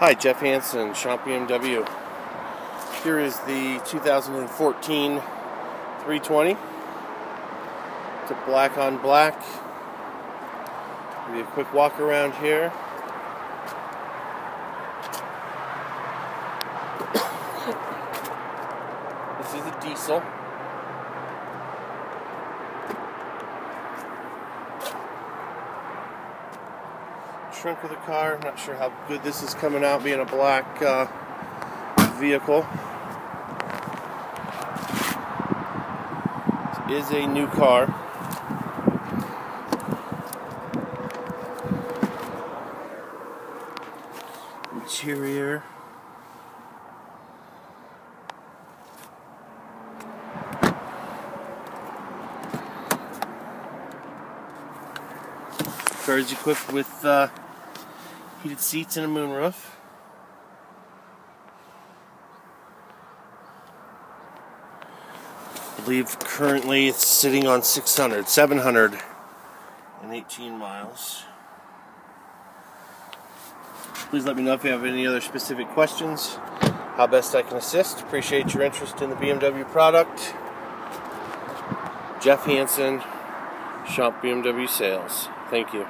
Hi, Jeff Hansen, Schomp BMW. Here is the 2014 320. It's a black on black. Give you a quick walk around here. this is a diesel. Trunk of the car. Not sure how good this is coming out being a black uh, vehicle. Is a new car. Interior. Car is equipped with uh, heated seats and a moonroof. I believe currently it's sitting on 600, 718 miles. Please let me know if you have any other specific questions, how best I can assist. Appreciate your interest in the BMW product. Jeff Hansen, Schomp BMW Sales. Thank you.